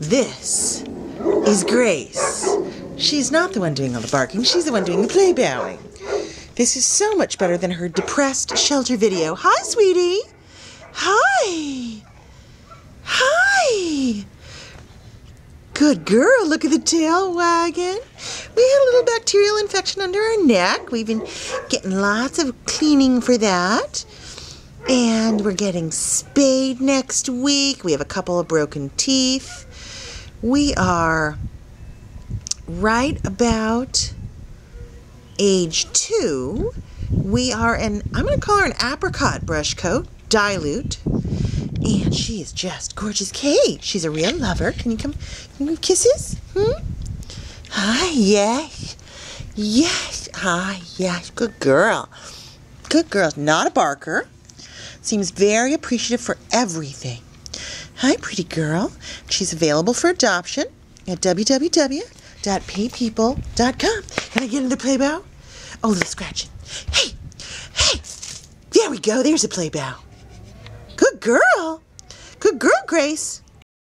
This is Grace. She's not the one doing all the barking, she's the one doing the play bowing. This is so much better than her depressed shelter video. Hi, sweetie. Hi. Hi. Good girl. Look at the tail wagging. We had a little bacterial infection under our neck. We've been getting lots of cleaning for that. And we're getting spayed next week. We have a couple of broken teeth. We are right about age two. We are an, I'm going to call her an apricot brush coat, dilute. And she is just gorgeous. Kate, she's a real lover. Can you come, can you give kisses? Hmm? Hi, yes. Yes. Hi, yes. Good girl. Good girl. Not a barker. Seems very appreciative for everything. Hi, pretty girl. She's available for adoption at www.peipeople.com. Can I get into play bow? Oh, little scratching. Hey, hey. There we go. There's a play bow. Good girl. Good girl, Grace.